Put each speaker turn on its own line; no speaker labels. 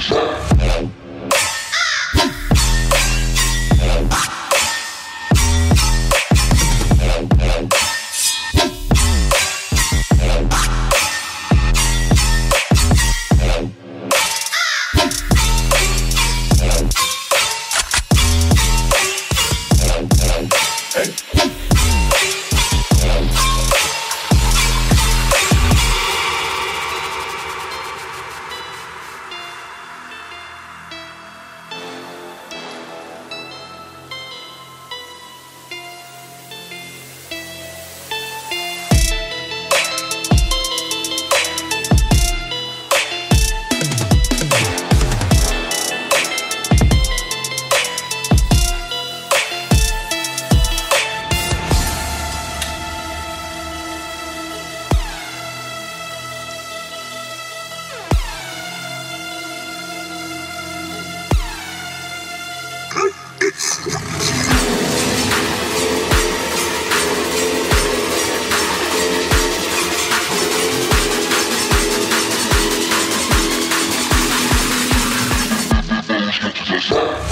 Music. Just